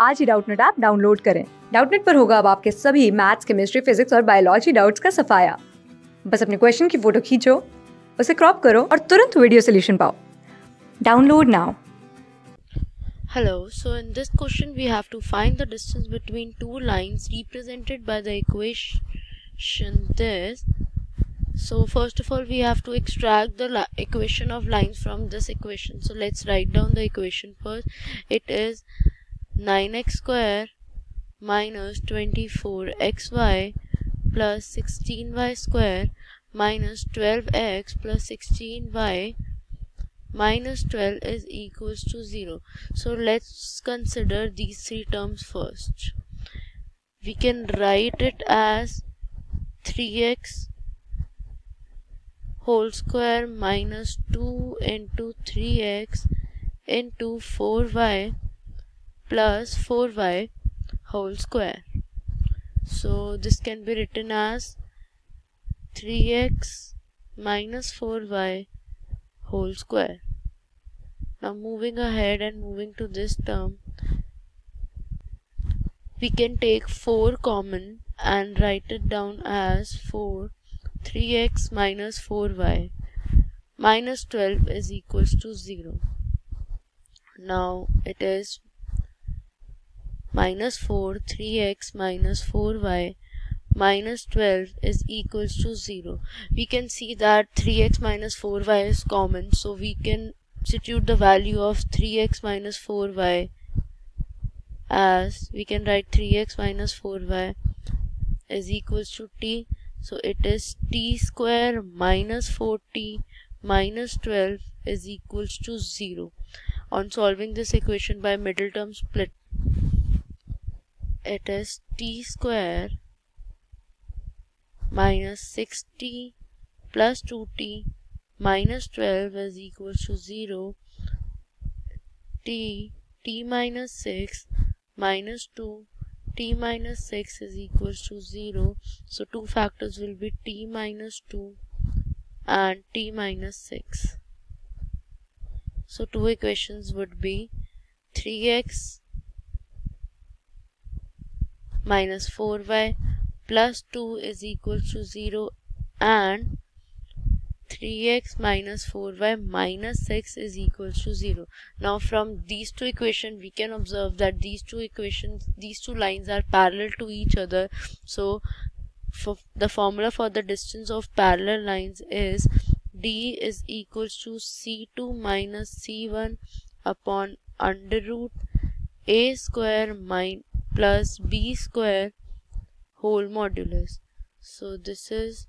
आज ही Doubtnut app download करें डाउटनेट पर होगा अब आपके सभी मैथ्स केमिस्ट्री फिजिक्स और बायोलॉजी डाउट्स का सफाया बस अपने क्वेश्चन की फ़ोटो खींचो उसे क्रॉप करो और तुरंत वीडियो सोल्यूशन पाओ download now Hello, so in this question we have to find the distance between two lines represented by the equation this. So first of all we have to extract the equation of lines from this equation. So let's write down the equation first. It is 9x square minus 24xy plus 16y square minus 12x plus 16y minus 12 is equals to 0 so let's consider these three terms first. We can write it as 3x whole square minus 2 into 3x into 4y plus 4y whole square so this can be written as 3x minus 4y whole square. Now moving ahead and moving to this term, we can take 4 common and write it down as 4 3x minus 4y minus 12 is equals to 0. Now it is minus 4 3x minus 4y minus 12 is equals to 0 we can see that 3x minus 4y is common. So we can substitute the value of 3x minus 4y as we can write 3x minus 4y is equals to t. So it is t square minus 4t minus 12 is equals to 0 on solving this equation by middle term split it is t square minus 6t plus 2t minus 12 is equal to 0 t t minus 6 minus 2 t minus 6 is equal to 0 so two factors will be t minus 2 and t minus 6 so two equations would be 3x minus 4y plus 2 is equal to 0 and 3x minus 4y minus 6 is equal to 0. Now from these two equations we can observe that these two equations these two lines are parallel to each other. So for the formula for the distance of parallel lines is d is equals to c2 minus c1 upon under root a square min plus b square whole modulus. So this is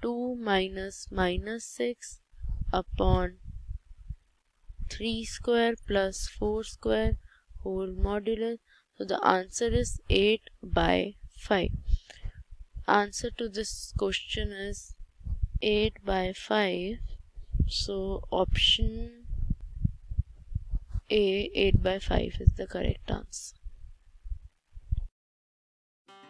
2 minus minus 6 upon 3 square plus 4 square whole modulus. So the answer is 8 by 5. Answer to this question is 8 by 5. So option A 8 by 5 is the correct answer.